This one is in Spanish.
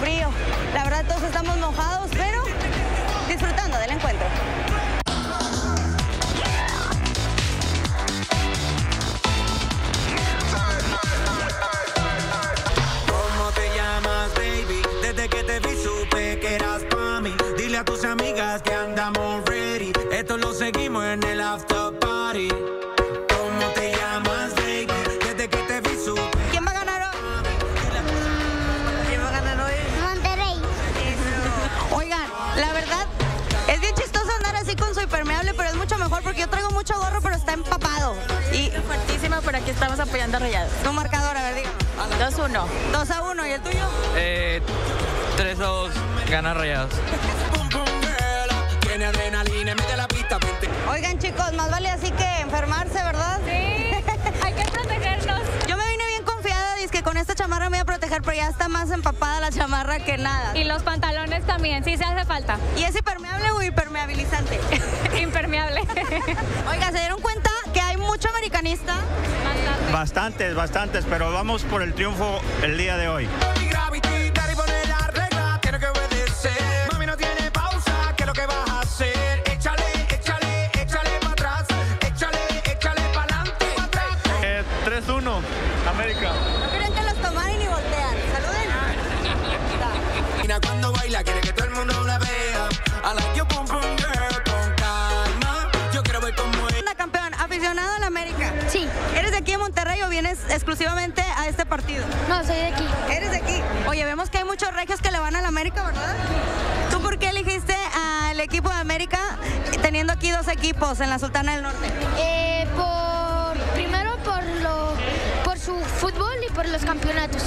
frío. La verdad todos estamos mojados, pero disfrutando del encuentro. ¿Cómo te llamas, baby? Desde que te vi supe que eras pa' mí. Dile a tus amigas que andamos ready. Esto lo seguimos en el after party. Mucho gorro, pero está empapado. Y Fuertísima, pero aquí estamos apoyando a Rayados. tu marcador, a ver, dígame. 2-1. 2 a 1, ¿y el tuyo? Eh, 3 a 2, gana Rayados. Pum, pum, girl. Tiene adrenalina, mete la pista, vente. Oigan, chicos, más vale así que enfermarse, ¿verdad? Sí, hay que protegernos. Yo me vine bien confiada, dice que con esta chamarra me voy a proteger, pero ya está más empapada la chamarra que nada. Y los pantalones también, sí se hace falta. ¿Y es impermeable o impermeabilizante? Oiga, ¿se dieron cuenta que hay mucho americanista? Bastante. Bastantes, bastantes, pero vamos por el triunfo el día de hoy. Mami, Gravity, daddy, pone la regla, tiene que obedecer. Mami, no tiene pausa, ¿qué es lo que vas a hacer? Échale, échale, échale para atrás. Échale, échale para adelante, para atrás. 3-1, América. No que los tomaran y voltean. Saluden. Mira cuando baila, quiere que todo el mundo la vea. Monterrey o vienes exclusivamente a este partido? No, soy de aquí. Eres de aquí. Oye, vemos que hay muchos regios que le van a la América, ¿verdad? ¿Tú por qué elegiste al equipo de América teniendo aquí dos equipos en la Sultana del Norte? Eh, por primero por lo por su fútbol y por los campeonatos.